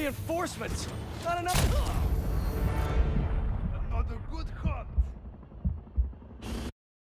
Reinforcements! Not enough...